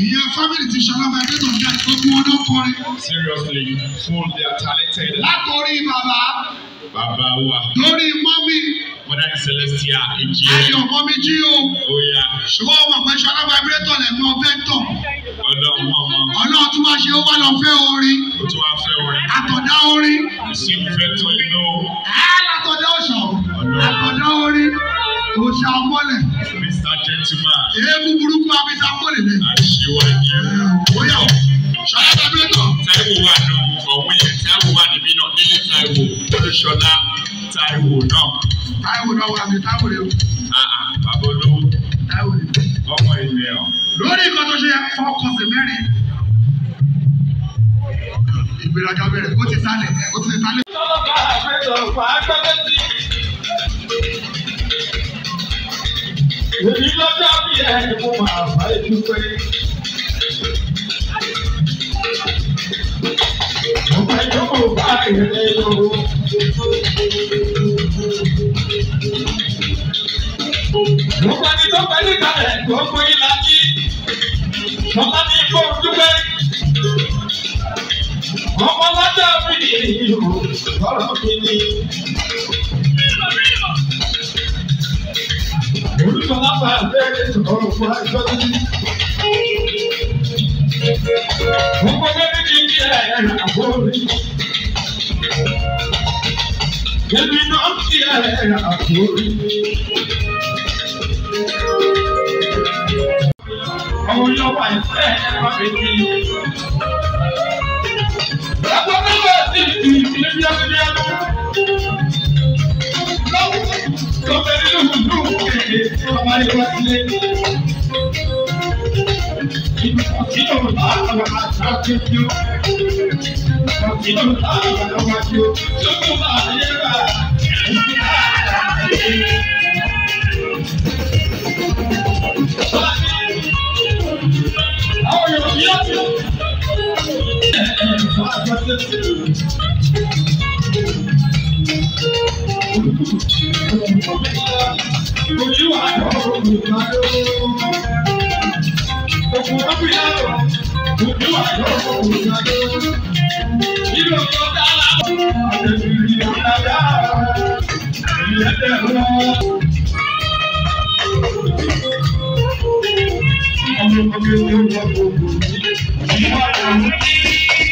ìyẹn family ti ṣọlá bá ẹgbẹ́ tó ń jáde gbogbo wọn kọrin. seriously full they are talented. látọrí bàbá. bàbá wa. lórí mọ́mí. mọ́dà celestia èjì ẹ̀. ayọ̀ mọ́mí jí o. ó oh, yá. ṣùgbọ́n ọmọ pé ṣọlá bá ẹgbẹ́ tó lẹ̀ mọ́ vector. ọlọ́run ọmọ. ọlọ́run tún wá ṣe ó wá lọ fẹ́ orin. ó tún wá fẹ́ orin. àtọ̀dá orin. you see vector you know. ẹ látọ̀dá ọ̀ṣọ́. àtọ̀dá orin òòṣà ọmọlẹ̀. Mr Gentleman. èébú burúkú abisa mọ́lẹ̀ lẹ. àṣewájú. bóyá ṣáájú ọdún náà. Táíwò wà ní ọ̀hún yẹn Táíwò wà níbí náà nílé Táíwò olùṣọlá Táíwò náà. Táíwò náà wà ní Táíwò rẹ ah, ah, bàbá olówó. Táíwò rẹ. ọmọ ilé ọ. lórí nǹkan tó ṣe fọkànsìn mẹ́rin. ìgbéraga bẹ̀rẹ̀ ó ti sálẹ̀ ó ti sálẹ̀ èmi lọ́jọ́ bí ẹni mo máa bá ẹjú pé. Ọmọ ẹjọ́ mo bá ìrẹ́ lọ́wọ́. Mo bá ní tó pẹ́ níta rẹ̀ tó kó ilá jí. Mo bá ní kó dúpẹ́. Ọmọ lọ́jọ́ bí ìlú ọ̀rọ̀ mi ni. Ìṣọ̀lá máa bẹ̀rẹ̀ ọ̀rọ̀ fún àjọ dídí. Gbogbo lórí dídí ẹ̀ àbò rí. Èmi náà ti ẹ̀ àbò rí. Ọmọ yóò wà ìfẹ́ ẹ̀ bá mi kí. हमारे पास Thank you. I'm gonna go to the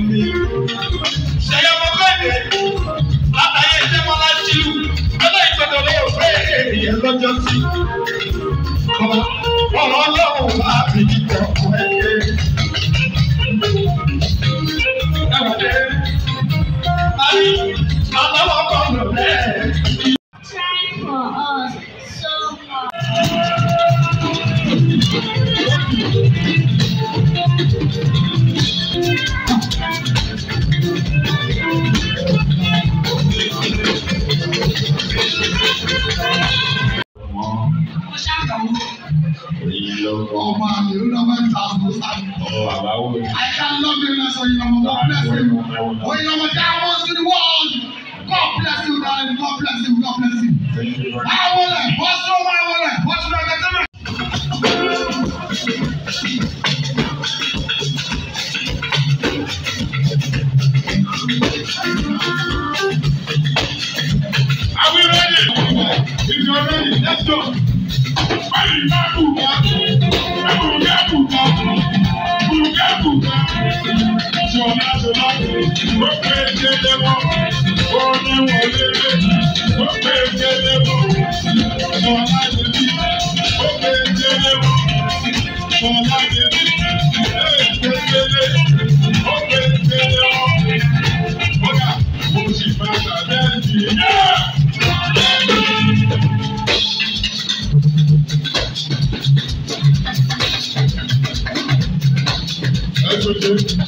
ṣẹyọ mọkànlẹ látàyè ìṣẹmọlá tìlú lọ́dọ̀ ìgbọdọ lọ́wọ́ fẹ ènìyàn lọ́jọ́ sí ọ̀rọ̀ Ọlọ́run wà á fi jíjọ. Are we ready? If you're ready, let's go. Bari Bakuga, Bakuga Kuga, Kuga Kuga. Jọ̀nà jọ̀nà, ó pè é délé mọ́, ó ní wọ́n lélẹ̀, ó pè é délé Thank you.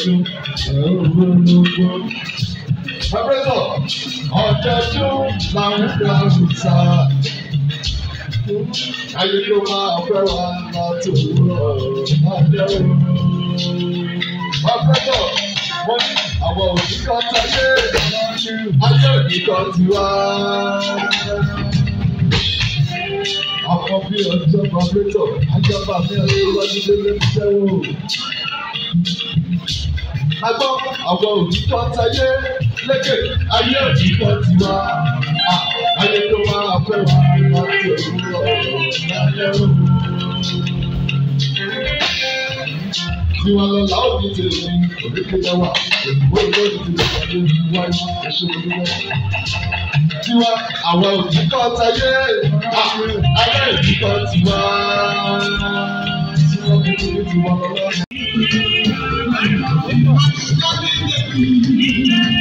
ṣe olólogbo. Pẹ́pẹ́tọ̀ ọ̀jọ̀jọ́ làwọn gba òòsà. Ayé ló máa fẹ́ wa láti òwúrọ̀ ọ̀dẹ́ òru. Pẹ́pẹ́tọ̀ wọ́n ní àwọn òṣìkọ́ sáyé ayé òṣìkọ́ ti wá. Àwọn bí ọjọ́ pẹ́pẹ́tọ̀ ajábàmí ọjọ́ wájú lé lé ṣẹ́wó agbọ́ àwọn òtítọ́ tayé lékè ayé òtítọ́ ti wá ayé tó máa fẹ́ wá láti òwúrọ̀ láyé òwúrọ̀. Tiwa lọ la ó fi tèmi, òdìkè lẹ́wà, òdìbò ló ti lè wà lórí wáyé ẹ̀ṣọ́ olúwa. Tiwa àwọn òtítọ́ tayé, ayé òtítọ́ ti wá. Tiwa kúkúrú tiwa lọ́wọ́. non Thank you.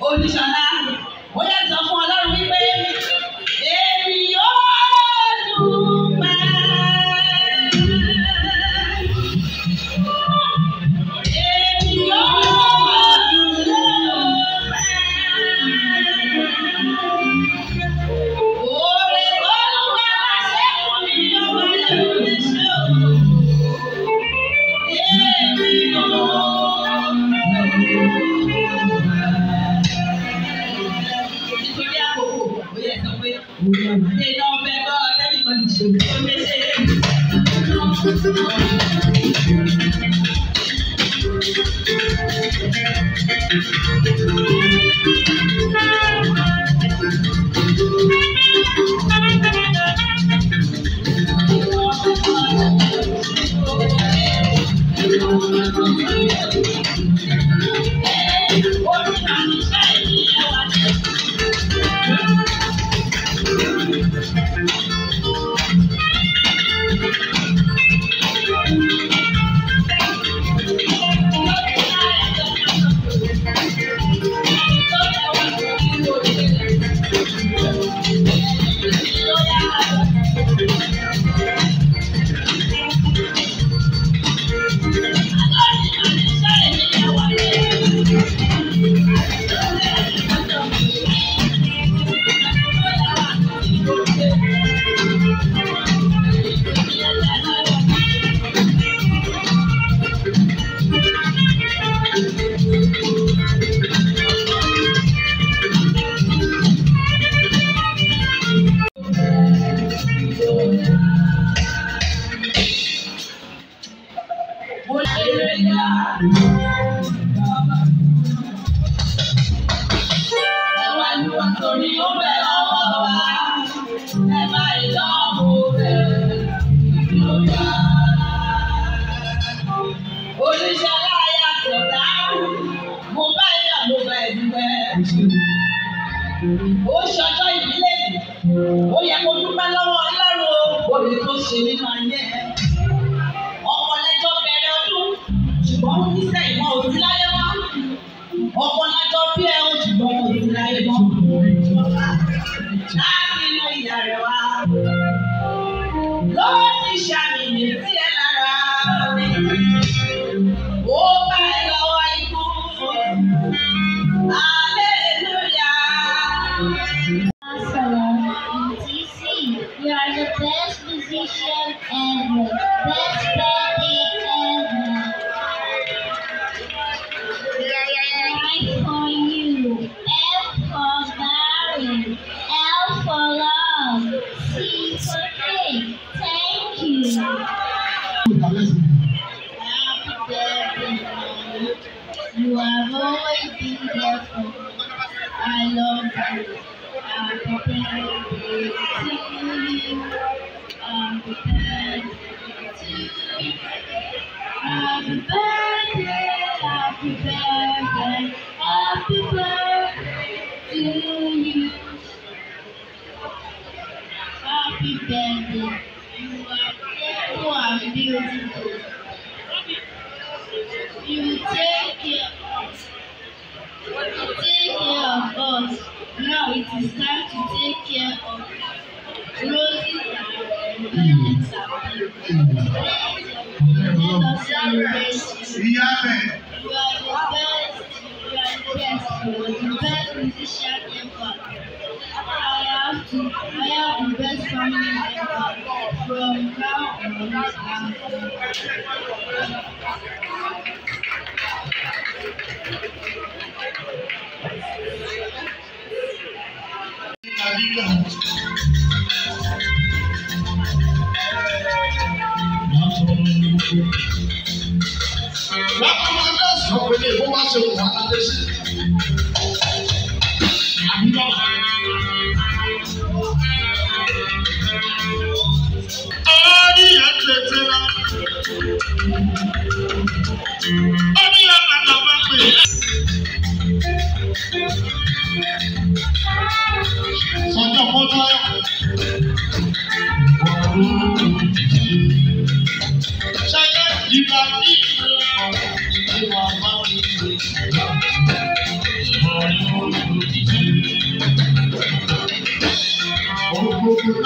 我就想来。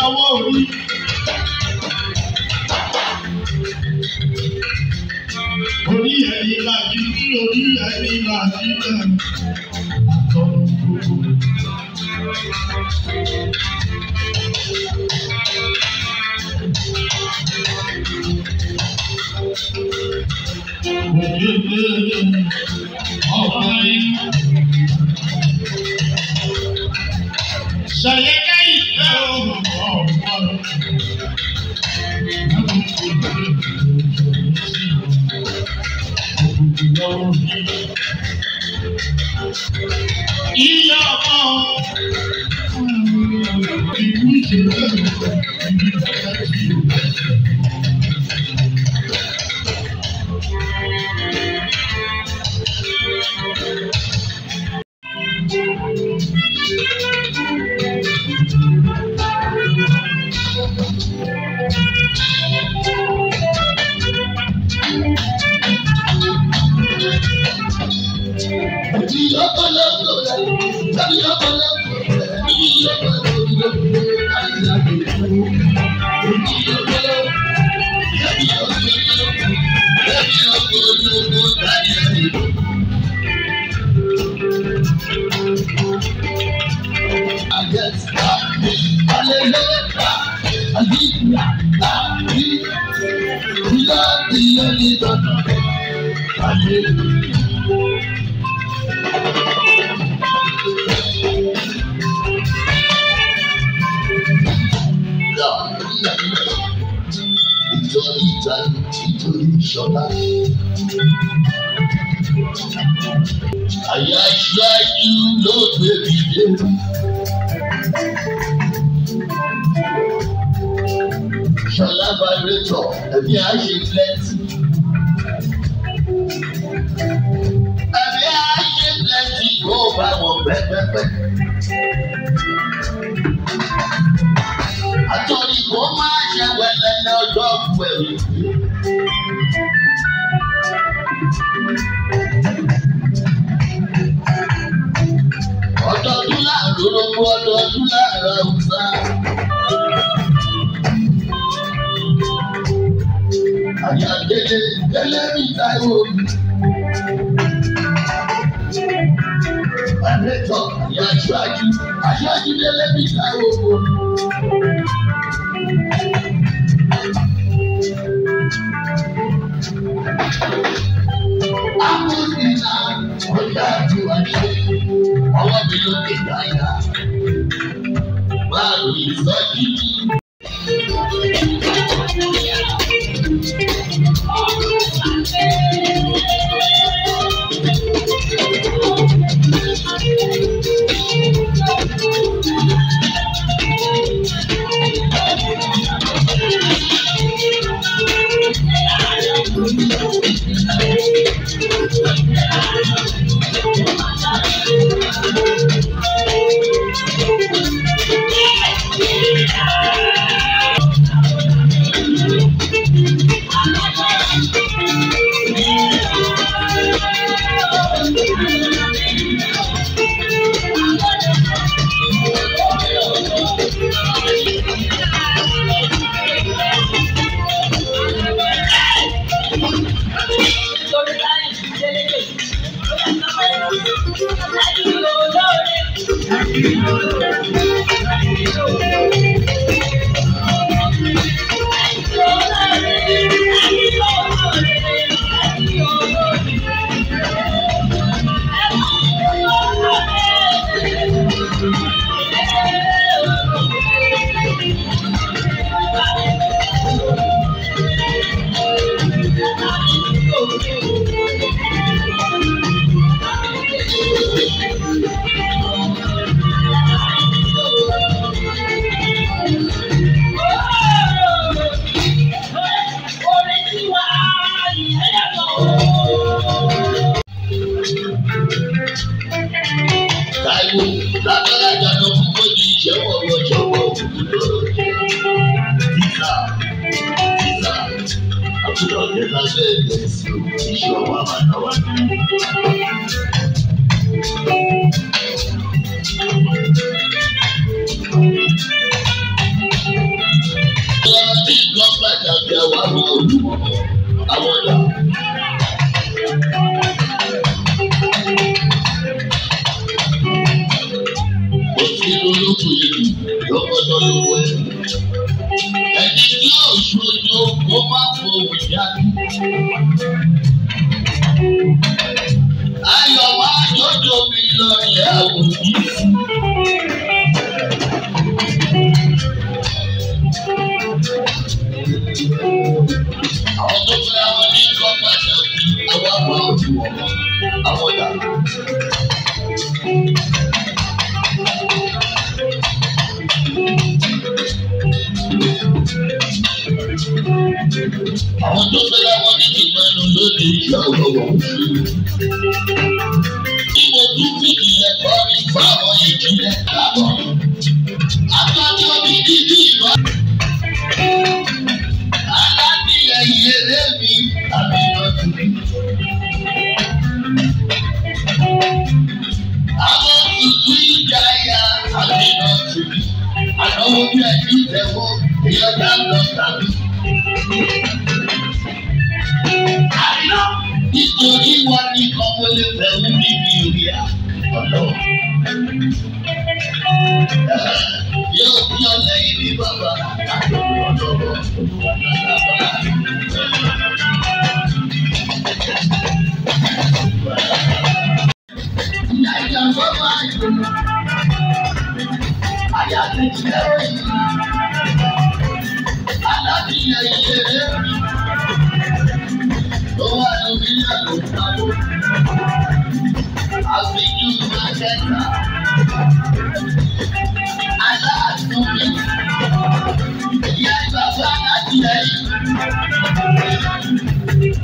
lọ́wọ́ orí. Orí ẹni làjú, orí ẹni làjú náà, àtọ̀nù gbogbo. Òjèlè ìjà títorí ìṣọ̀lá. Àyà ṣáájú ló gbé mi dé. Ṣọlá Bàrẹ́tọ̀ ẹ̀mí á ṣe plenty. Ẹ̀mí á ṣe plenty kó bá wọn pẹ́pẹ́pẹ́. Àtọ̀nìkò máa ṣe wẹ̀lẹ̀ lọ́jọ́ pẹ̀lú. polówó ọdọọdún lára òòsà. Àyàgbélé ẹlẹ́rìí Táíwò. Àrẹ́tọ̀ ìyá aṣáájú aṣáájú lẹ́lẹ́bí Táíwò. Amúnínà ọjà àti wàṣẹ́. ọwọ́ mi ló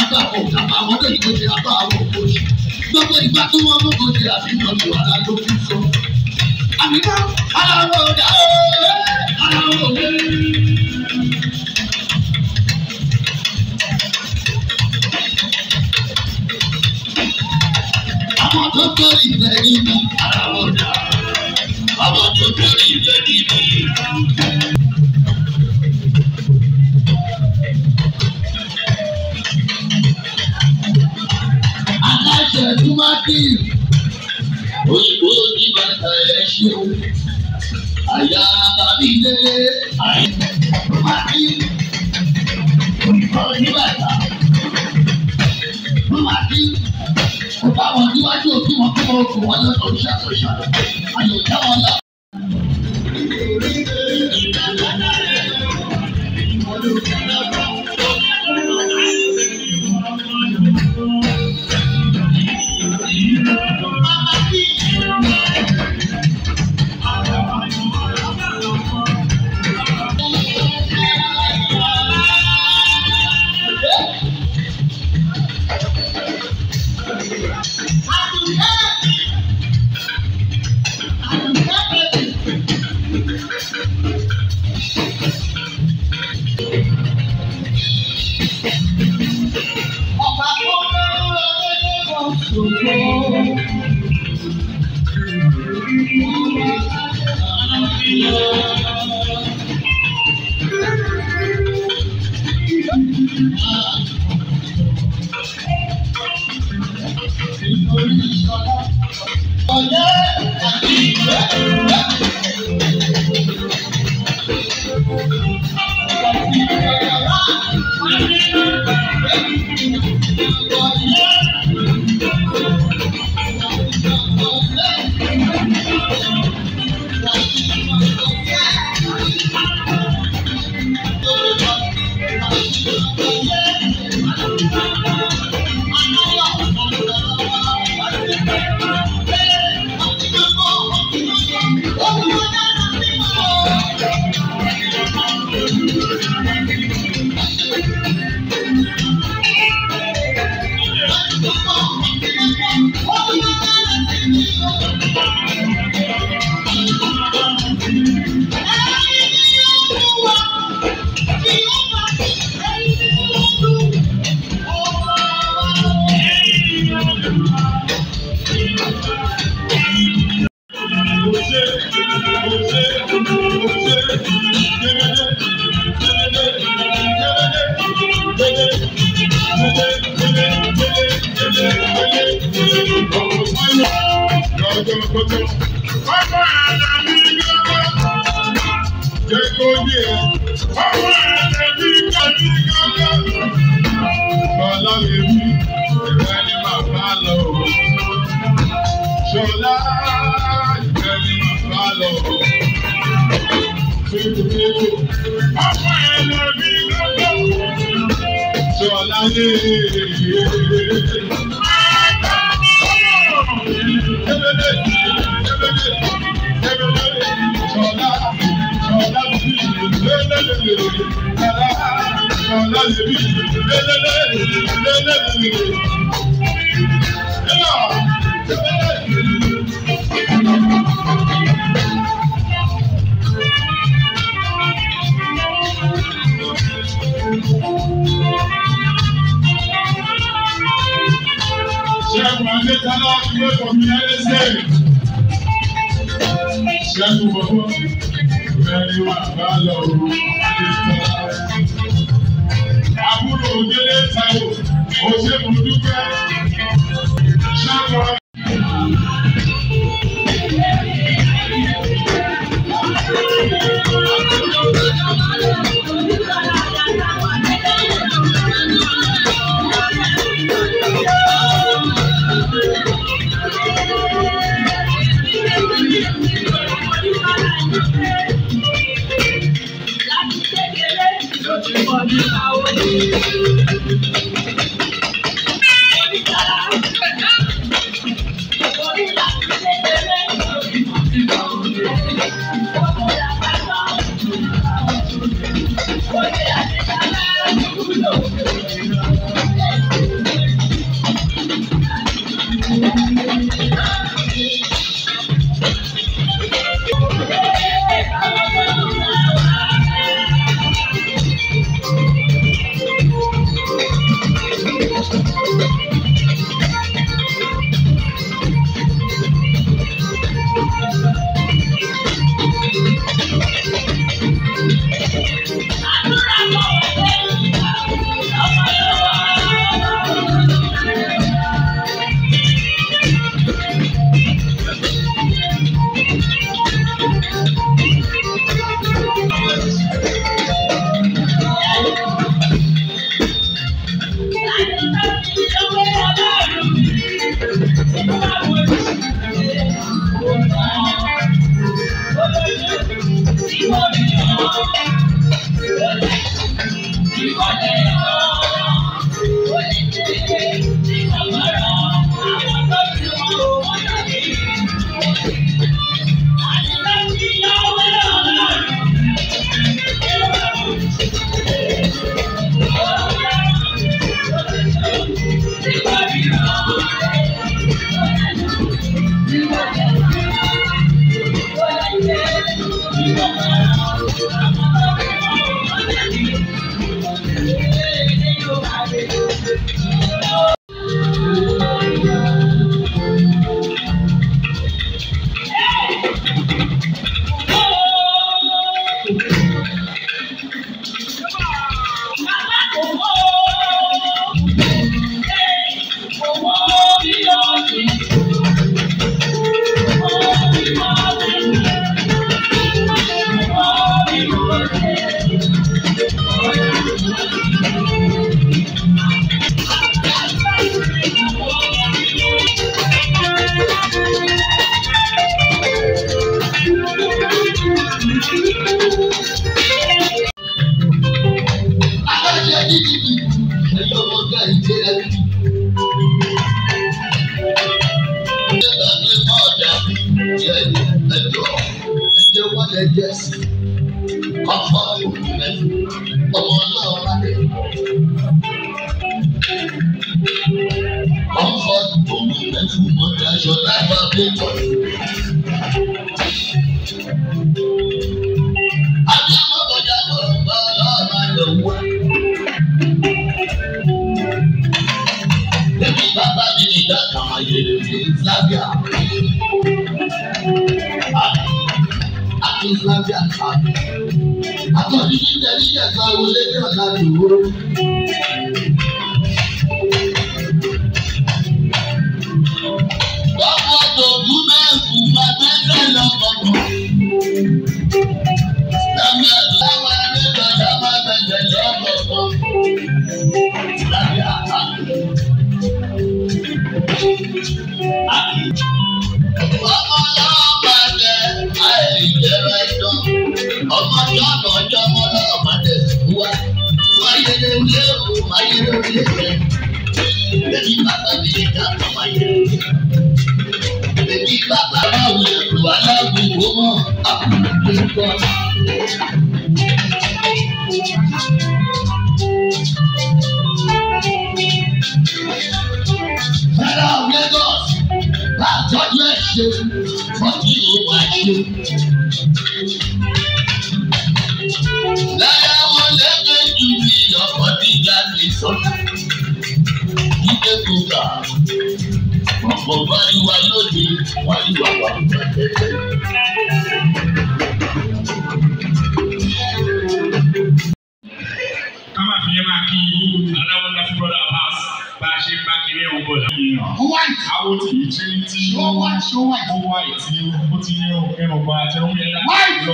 àgbàwò kàmá àwọn tó yìí kò ti àbá àwọn òkòṣì gbogbo ìgbà tó wọn mú kò ti àfi náà ju ara ló fi sọ. àmì náà ara wọn ò dá o ara wọn ò lé. àwọn tó torí ìfẹ́ yìí ni ara wọn ò dá àwọn tó torí ìfẹ́ yìí ni. ìṣẹ́jú má dì. Òyìnbó ní bàtà ẹ̀ ṣe o. Àyà bàbí délé àìsàn má dì. Òyìnbó ní bàtà. Wọ́n má dì. Ọba wọn níwájú òbí wọn kí wọ́n kó wọn lọ́tọ̀ ṣàtúnṣe. Àyè òjá wọn bàbá mi ní ìdáka ayé Yugoslavia. Àti Yugoslavia ta. Àtọ̀jú ní ìtẹ̀lé ìyàtọ̀ àwọn olè ní ọ̀la ìwúrò. ọmọ náà máa jẹ àìlera ìtàn ọmọ náà máa jẹ ọmọ náà máa jẹ ìwà wáyé lórí ẹ̀kọ́ wáyé lórí ẹ̀kọ́ èmi bàbá mi ṣe fọ́tí ó wá ṣe. Lára wọn lẹ́gbẹ̀ẹ́ jù ní ọkọ̀ gíga ti sọ́tà. Jíde kò gbà. Ọ̀pọ̀ bá ìwà lóde, wá ìwà wà ní ọ̀pẹ̀tẹ̀. white. Àwọn tí kì í ti. Show white, show white. Ó white ni ó ti ní irun àti irun White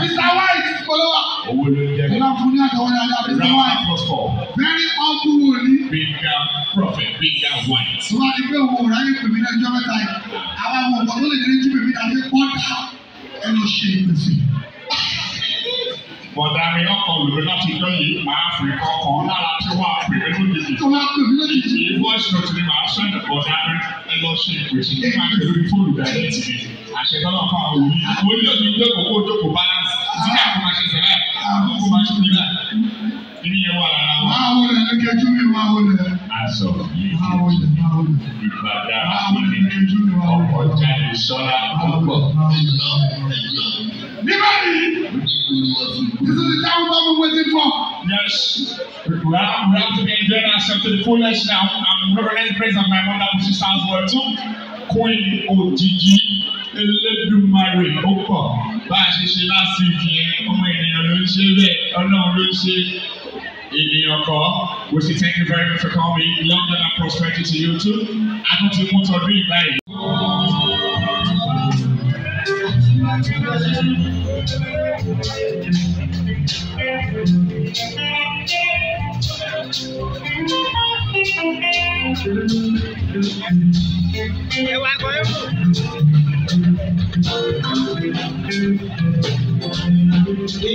Mr. White Kolowa. Owó ló jẹ́ mi. Ìlà fún ní àtàwọn ẹ̀dá Mr. White. Very humble wo ni. Bigger prophet, bigger white. Sọ́wọ́n ti pé òun ò ráyè pèmí náà mẹ́ta yìí. Àwọn àwọn ọ̀gbọ́n tó lè dé jí pèmí náà pọ́ńtà ẹ lọ ṣe ìpèsè. Bọ̀dà mi ọkọ láti jọ yìí máa fi kọkàn lára tí wọ́n á pè é lójijì. Tí wọ́n á pè mí lójijì. Ìbọn ìṣòtì ṣe ìpèsè kí yes to the fullness now. I'm Reverend Grace and my mother, which stands well too. Queen Ojiji Elédùmarè ó pọ̀ bá a ṣe ṣe láti fi yẹn ọmọ ènìyàn ló ń ṣe bẹ́ẹ̀ ọlọ́run ló ń ṣe ènìyàn kọ́ we say thank you very much for coming London and prosperity to you too a tún ti mú tọdún ìgbà yìí. Thank you.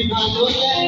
ìgbà tó jẹ́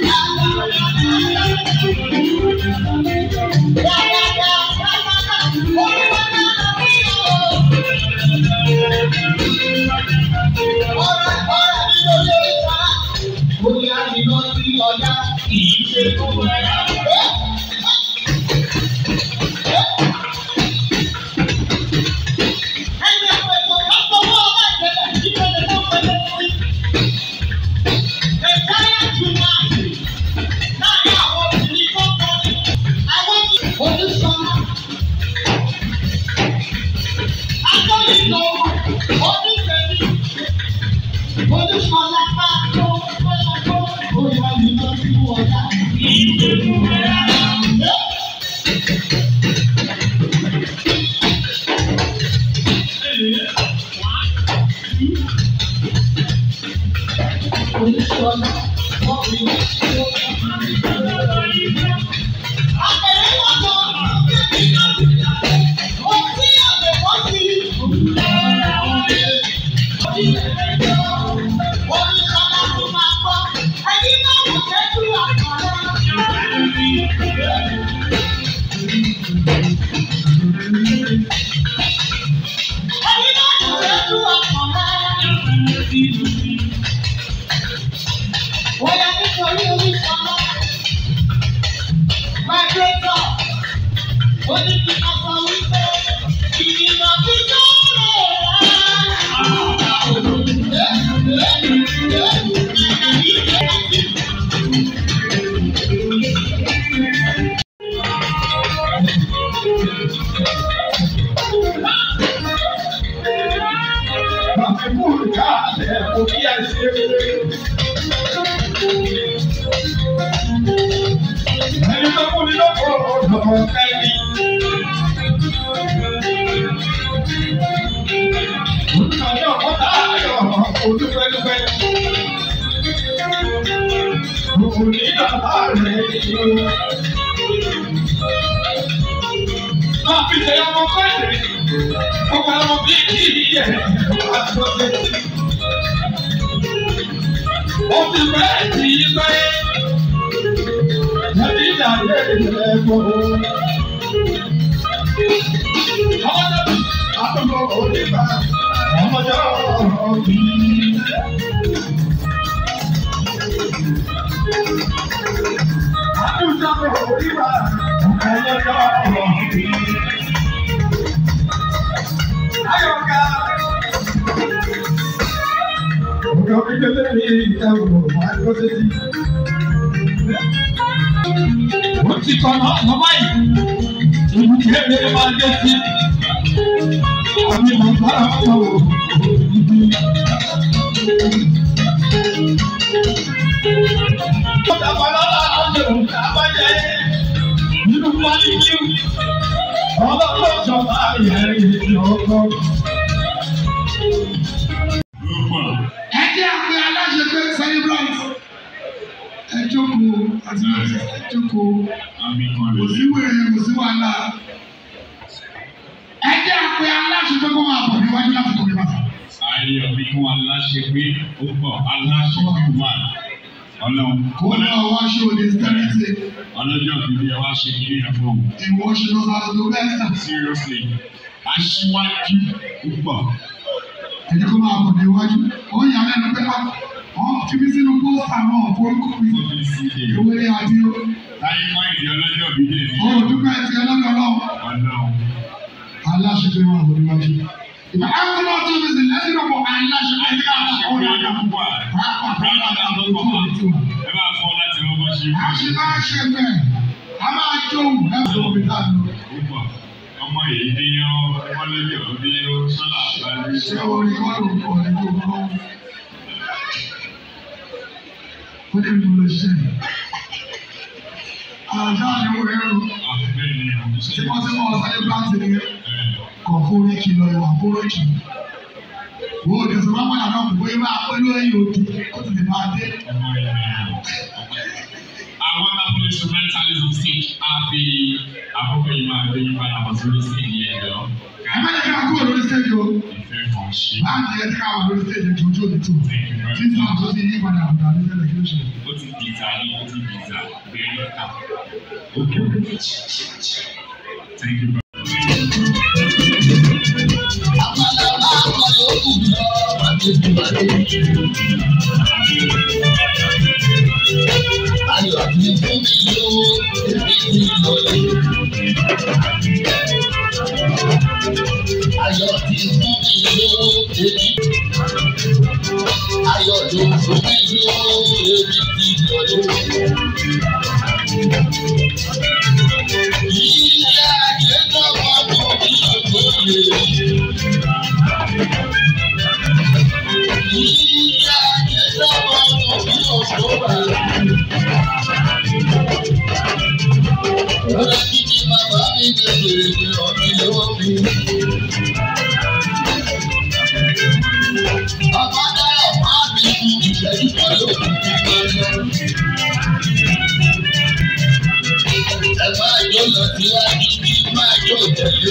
down. ìtọ̀nà àtọ́mọ́ yìí èyí kéré máa dé sí àmì bàbá àwọn ọmọ jókòó kò sí wèrè kò sí wàhálà ẹ jẹ́ àpè aláṣẹ pé kó máa bọ̀ níwájú láti kò ní bàtà. ayé ọbí fún aláṣẹ pé ó bọ̀ aláṣẹ pé wà ọlọ́run. kó lè wá ṣe òde sẹ́rẹ́sì. ọlọ́jọ́ ìbí ẹ wá ṣe kiri ẹ fún un. ìwọ ṣe ló bá tó bẹ́ẹ̀ sà. seriously aṣíwájú púpọ̀. ẹ jẹ́ kó máa bọ̀ níwájú ó yà lẹ́nu pé wá wọ́n fi mí sínú pósítà náà forúkọ mi ìwé àti o. láyé máa ń di ọlọ́jọ́ mi dé. o ò dúpẹ́ ti ọlọ́jọ́ náà. ọlọ́run. aláṣẹ́fẹ́ wà lórí wájú. ìgbà àwọn náà tó fi sílẹ̀ ẹ̀sìn ọ̀pọ̀ aláṣẹ́fẹ́ ní àwọn ọ̀dọ́ púpà. pàápàá pàápàá àwọn ọ̀dọ́ púpà. ẹ máa fọ láti lọ bá ṣe. a ṣe máa ṣe bẹ́ẹ̀ a máa jó ẹ̀sùn omi láàánú. ọmọ yìí ní ọ wọ́n ah, ti lù lọ sí ẹ̀. Àlàjá ni wọ́n rẹ̀ o. Ṣé wọ́n ti wọ́n sáré báńkì nìyẹn? Kọ̀ fórí kì lọ ìwà fórí kì. Wọ́n ti sọ wọ́n yàrá òkú bóyá máa pẹ́ lórí òdu ó ti lè máa dé. Àwọn abúlé instrumentalism stage á fi àkókò yìí máa gbé yín padà bọ̀ sórí stage yẹn lọ ẹ má lè ká kúrò báńkì ẹ ti ká wà lórí stage ju ojú tó tí tó ti yí padà àbùdá ní sẹ́lẹ̀ ó ti bìtà ní ó ti bìtà bẹ́ẹ̀ ní ká òkè òkè thank you. Ayọ̀ àti ìfúnmi lówó, èmi ni mo lè. Thank you.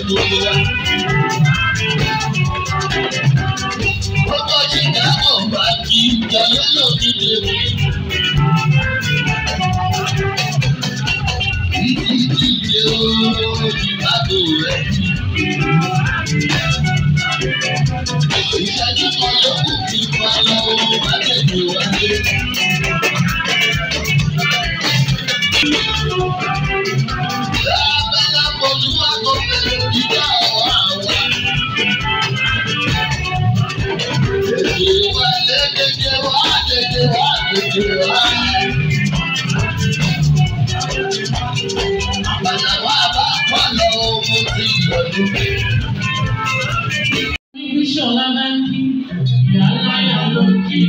Ọkọ̀ ṣìkà ọ̀bà kì í jọ yọ́lọ́ Ibi ṣọlá bá ń kí, ìyá aláya ló ń kí.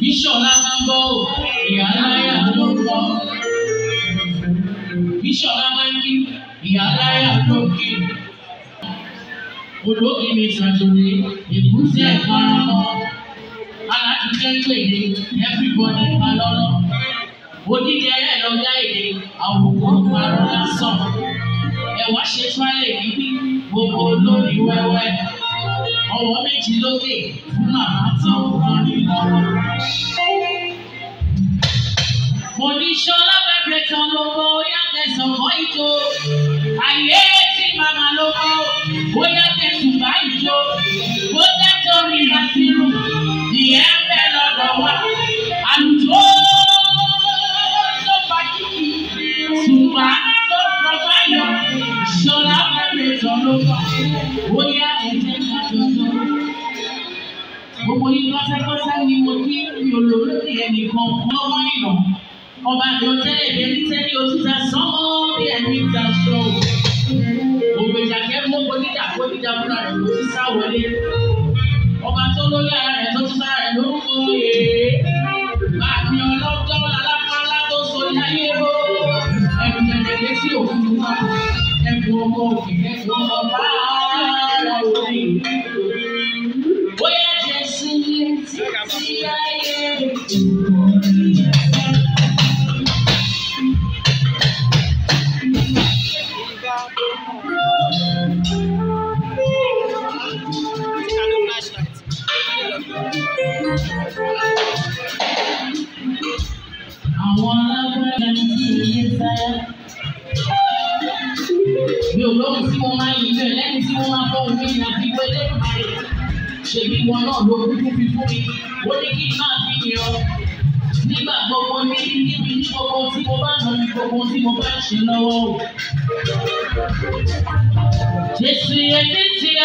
Bíṣọ̀lá máa ń bọ̀ ò, ìyá aláya ló ń bọ̀. Bíṣọ̀lá máa ń kí, ìyá aláya ló ń kí. Olóògì mi ṣàjòyè, ègúsí ẹ̀ paramọ́. Aláàjì jẹ́ pé everybody pa lọ́nà odidi ẹlẹ́ẹ̀lọ́gá èdè àwòrán parọ́lá sàn ẹ̀wá ṣe fálẹ̀ níbí gbogbo lórí wẹ́wẹ́ ọwọ́ méjì lókè fún màmá tó rán ní lọ́wọ́. mo ní sọlá bẹ̀rẹ̀ tán lóko yá tẹ̀sán kọ́ ìjó ayé tí màmá lóko ó yá tẹ̀sán bá ìjó ó tẹ̀sán rí lásìrò ìyẹn bẹ́ẹ̀ lọ́dọ̀ wa àlùjọ́. tiwa tó kọjá yọ ṣọlá bá lè sọ̀rọ̀ ó yá ẹ̀jẹ̀ ká jọ sọ̀rọ̀. Gbogbo yín kọ́sẹ́kọ́sẹ́ ni mo kí mi ò lò lórí ẹnìkan lọ́wọ́ ìnà. Ọba àjọ tẹ́lẹ̀ bẹ́ẹ̀ ní tẹ́lẹ̀ òtítà sọ́mọ́ bí ẹni ta sọ. Ògbèjà kẹ́ mú onídà onídà fúnra rẹ̀ ló ti sá wọlé. Ọba tó lórí ara rẹ̀ tó tún sára rẹ̀ lórúkọ yèé. Bàbá mi ọlọ́jọ́ la Where òfin ló see, lò ẹ̀bùn Yes, and yes.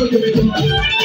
Thank you.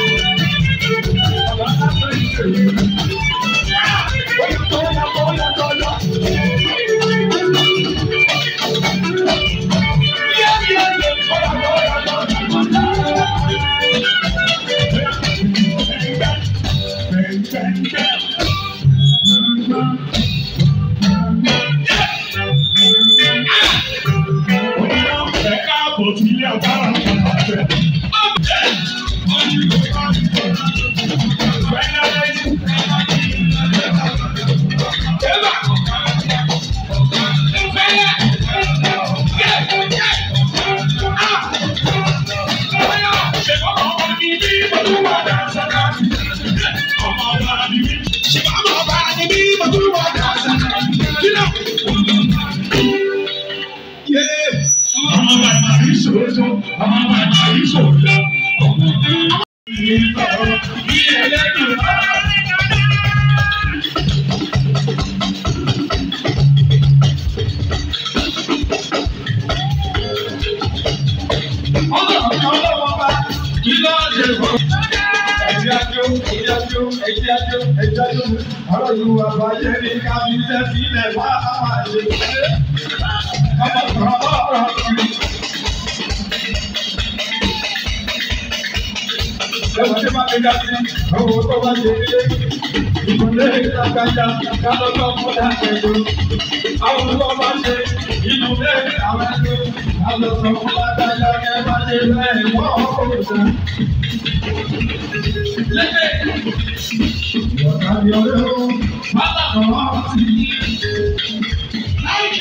Amen. Thank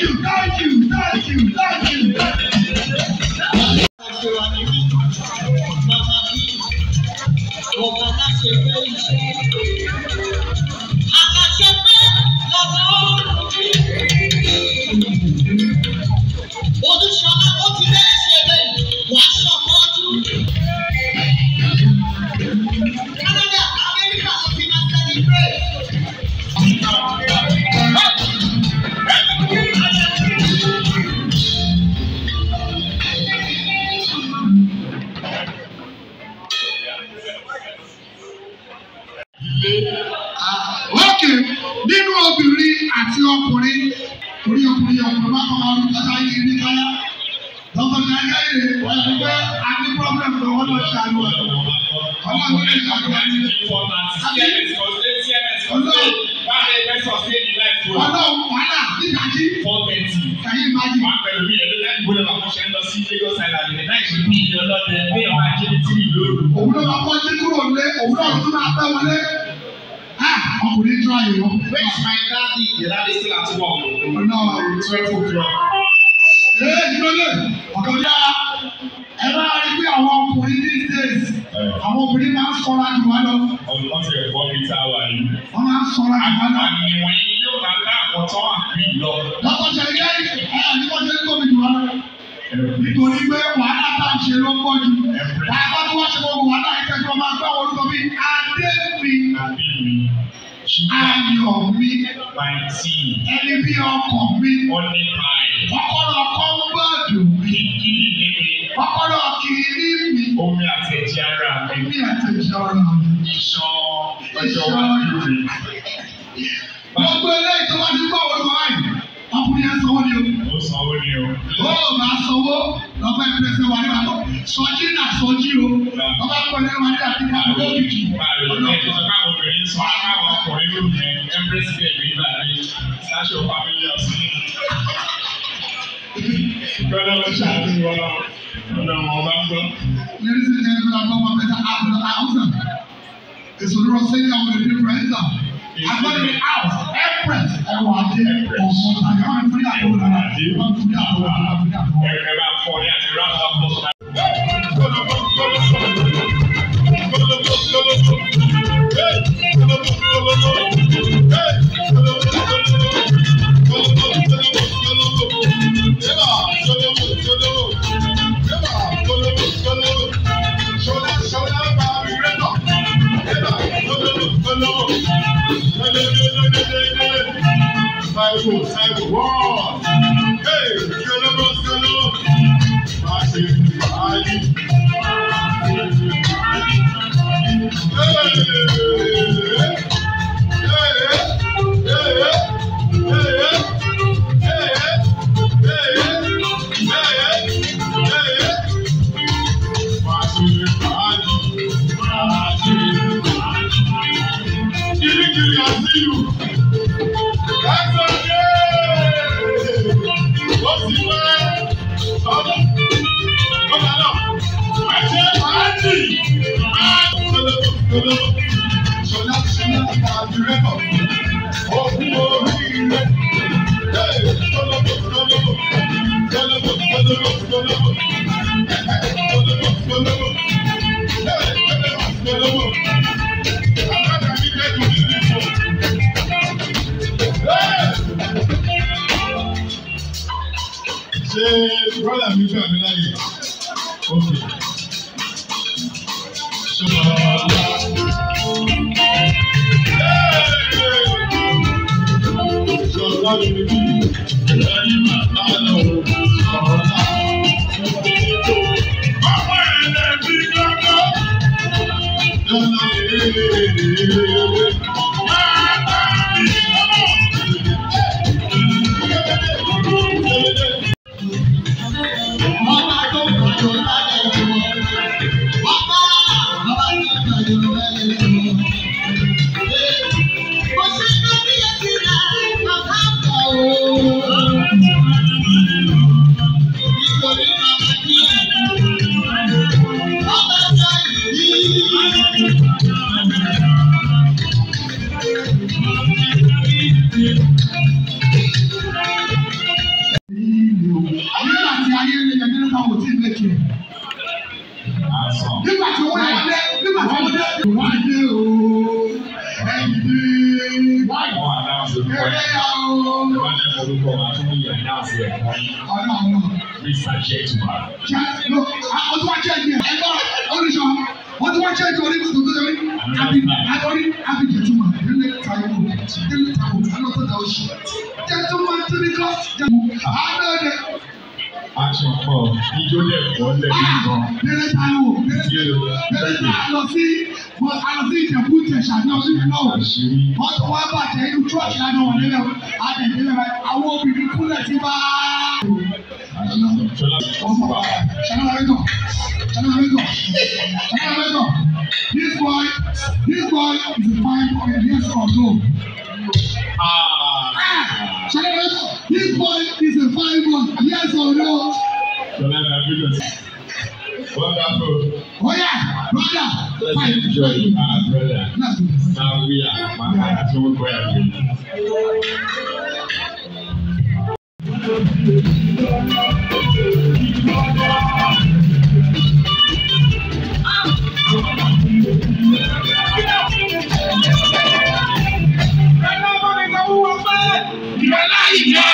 you, thank you, thank you, thank you. Thank you. di ìyẹ̀dáde sí láti wọ̀ ọ̀nà twelve o'clock. Ṣé ìgbélé ọ̀dọ́jà ẹ bá rí pé àwọn ọkùnrin these days eh. àwọn obìnrin máa ń sọ́ra jù lọ. Ọ̀dọ́ ti ẹ̀kọ́ mi tá a wà yìí. Wọ́n máa ń sọ́ra jù lọ. Àwọn ìwọ̀n yìí yóò máa dá àwọn àbí lọ. Lọ́kọ̀ọ́sẹ̀ ilé ẹ̀ àdìgbọ́sẹ̀ tóbi jù wá Nítorí pé wàhálà tá a ṣe ló ń pọ̀ jù. Bàbá tó wá ṣe gbogbo wàhálà tea. Ẹni bí ọkàn mi. Ó ní pride. Kọ́kọ́rọ́ kọ́ńbọ́ọ̀dù mi. Kíkiri ní mi. Kọ́kọ́rọ́ kiri ní mi. Omi àtẹ̀jẹ́ ara mi. Omi àtẹ̀jẹ́ ara mi. Ìṣọ́ ọjọ́ wa ju mi. Gbogbo eléyìí tó bá ti gbọ́ wọlé wáyé. Ọkùnrin yẹn sanwó ni o. Ó sanwó ni o. Ó máa sanwó lọ́gbà ìpèsè wa nígbà tó. Sọjí náà sọjí o. Ọba pẹ̀lú ẹ̀rọ adé àti ìpàdé òkìkí. ọkùnrin lóde? that's your family as brother was shouting one out ọ̀nà wọn bá gbọ́. ladies and gentlemen àgbà wọn bẹ̀rẹ̀ àbúrò àwùjọ ìṣòro sẹ́yìn àwọn èdè pẹ̀lú agbẹ́ni house empress ẹ̀wọ̀ adé ọ̀sán àgbà wọn fún to be wọn I'm àbúrò náà fún àbúrò. ẹ̀rẹ̀ bá fọ ní àti round up bus náà. Hey! to say, Lord, change wa. no o ti wa change mi ẹ bọ oríṣọ o ti wa change orí kò tó tó yọrí àbí àtọrí àbí jẹtùmọ nílé tàwọn nílé tàwọn alọtọ tàwọn ṣe jẹtùmọ tìrì kọ jẹtùmọ àádọ́dẹ. aṣọ pọ ijó dẹ pọ lẹbi gan. nílé tàwọn nílé tàwọn lọ sí alọsí ìjẹ̀bú ìjẹ̀ṣà ní ọdún yìí náà wọ́n tó wá bàjẹ́ inú tíwọ́ọ̀tì lánàá wọ̀ nílẹ̀ àdẹ̀dẹ̀lẹ̀ àwọn obìnrin kúnlẹ̀ ti bá a. This boy, this boy is a fine years or so. Ah, this boy is a fine one, yes or no. Wonderful. Oh yeah, brother. Let's enjoy our brother. Now we are. Yeah.